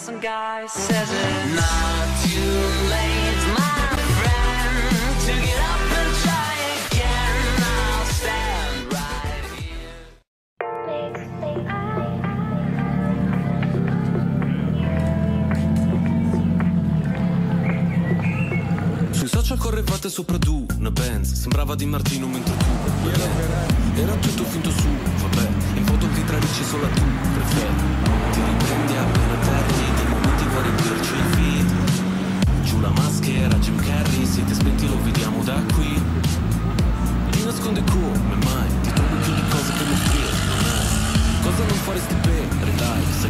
some guy says it's not too late, my friend, to get up and try again. I'll stand right here. Sui social correvate sopra tu, una Benz Sembrava di Martino mentre tu beh, Era tutto finto su, vabbè In foto ti tradisci solo tu, preferi Ti riprendi appena per riempirci il feed Giù la maschera, Jim Carrey Siete spenti lo vediamo da qui. Ti nasconde come mai Ti trovo più di cose che offrire non hai Cosa non faresti bene, dai Sai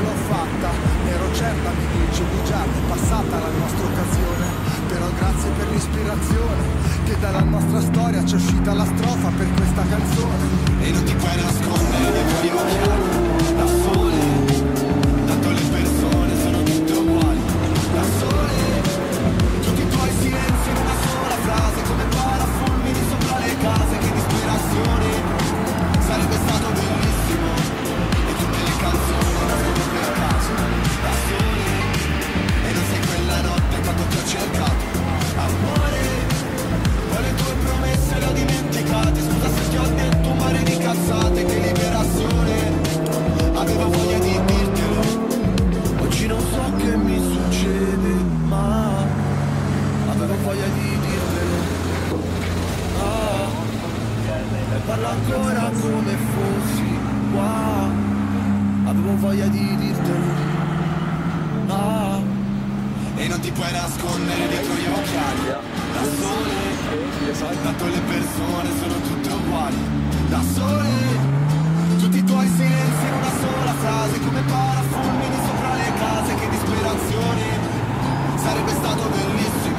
ce l'ho fatta. Ne ero certa mi dici È passata la nostra occasione. Però grazie per l'ispirazione Che dalla nostra storia c'è uscita la strofa per questa canzone. E non ti puoi nascondere dietro gli Tanto le persone sono tutte uguali Da sole. Tutti i tuoi silenzi in una sola frase Come parafulmini sopra le case Che disperazione. Sarebbe stato bellissimo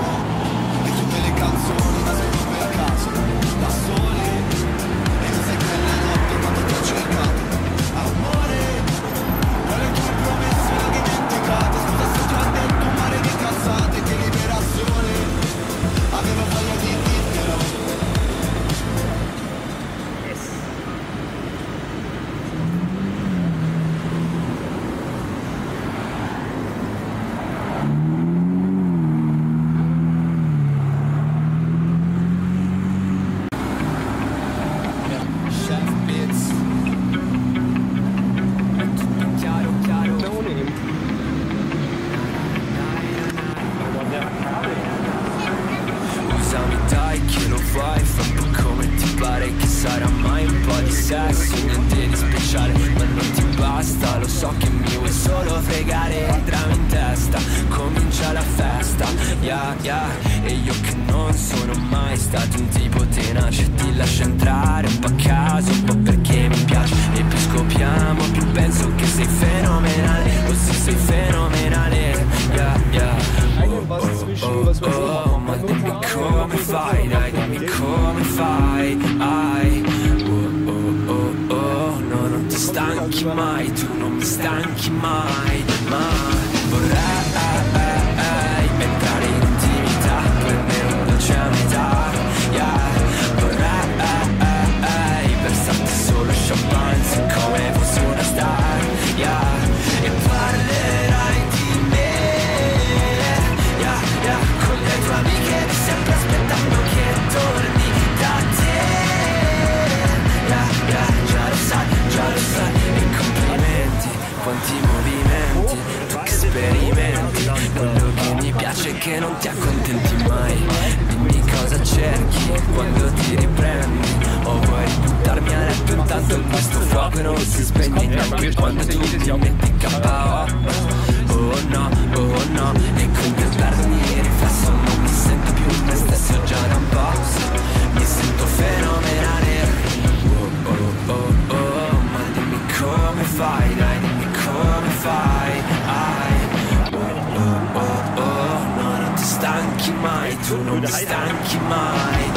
basta Lo so che mi vuoi solo fregare Entrami in testa Comincia la festa Yeah yeah. E io che non sono mai stato un tipo tenace Ti lascio entrare un po' a caso Un po' perché mi piace. E più scopriamo più penso che sei fenomenale Oh sì sei fenomenale Yeah yeah. Oh, oh, oh, oh, ma dimmi come fai, dai, dimmi come fai, ai. Stanchi mai, tu non mi stanchi mai, mai. senti mai. Dimmi cosa cerchi quando ti riprendi. O vuoi buttarmi a letto intanto questo fuoco non si spegne neanche quando tu ti metti KO Oh no, oh, oh no. E con che perdi il riflesso non mi sento più. Me stesso già da un po' von uns danke mein.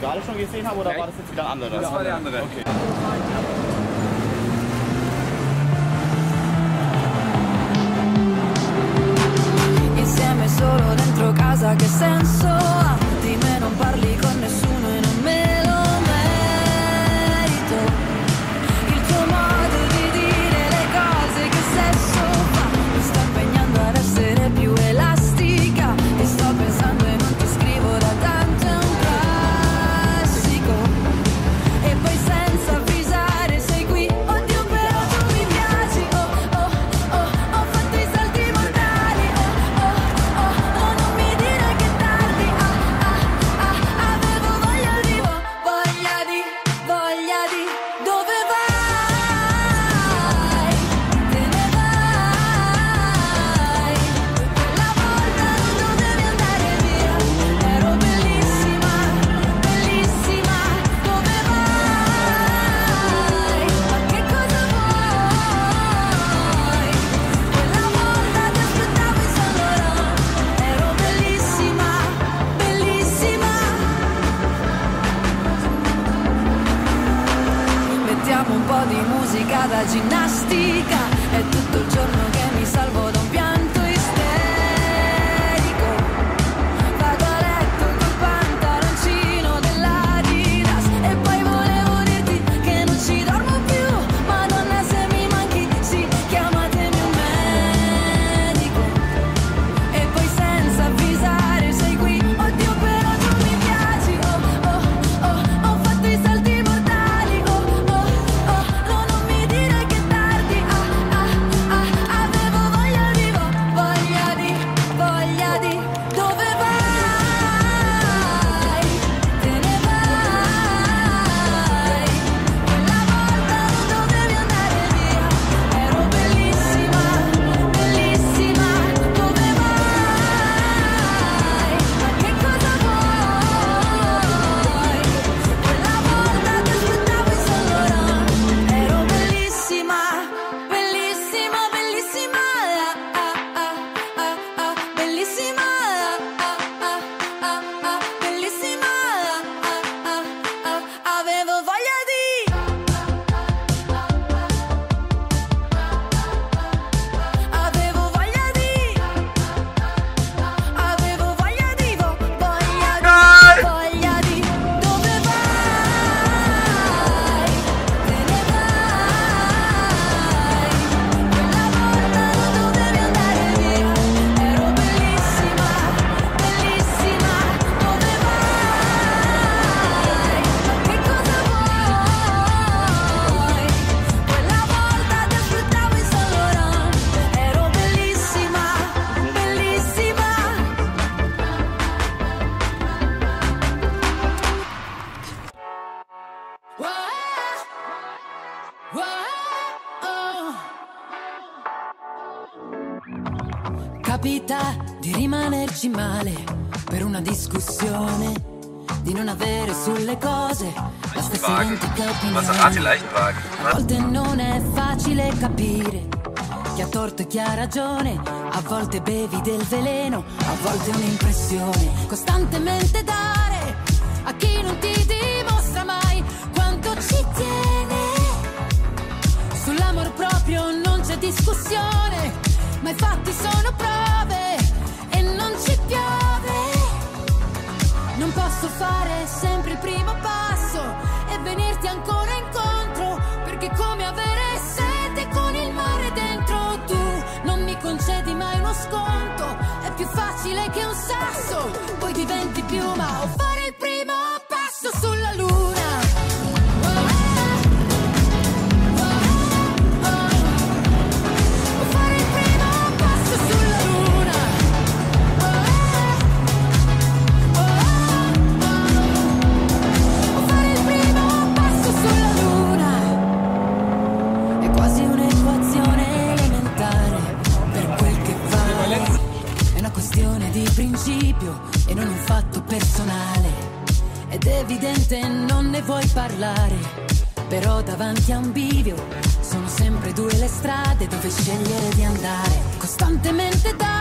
wir gerade schon gesehen haben oder Nein. war das jetzt wieder ein anderer? Das war der andere. Okay. Insieme solo dentro casa che senso di rimanerci male per una discussione. Di non avere sulle cose la stessa identica opinione. A volte non è facile capire chi ha torto e chi ha ragione. A volte bevi del veleno, a volte un'impressione. Costantemente dare a chi non ti dimostra mai quanto ci tiene. Sull'amor proprio non c'è discussione, ma i fatti sono presi. fare sempre il primo passo e venirti ancora incontro, perché come avere sete con il mare dentro. Tu non mi concedi mai uno sconto, è più facile che un sasso, poi diventi piuma o fare il primo davanti a un bivio. Sono sempre due le strade dove scegliere di andare. Costantemente da